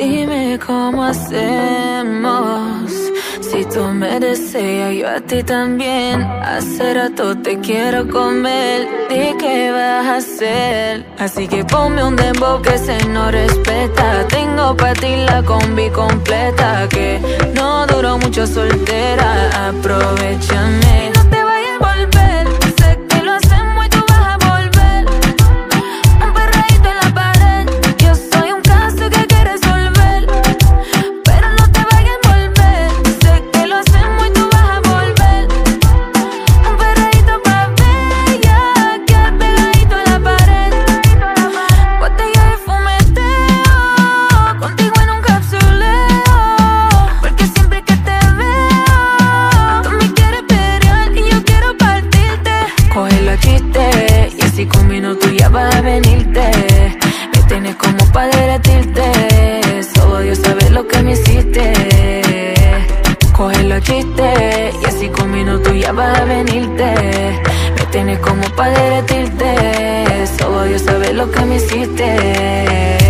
Dime cómo hacemos. Si tú me deseas, yo a ti también. Hace rato te quiero comer. Di qué vas a hacer. Así que ponme un dembow que se no respeta. Tengo para ti la combi completa. Que no duró mucho soltera. Aprovechame. Los chistes y así con minutos ya vas a venirte. Me tienes como pa' derretirte. Solo Dios sabe lo que me hiciste.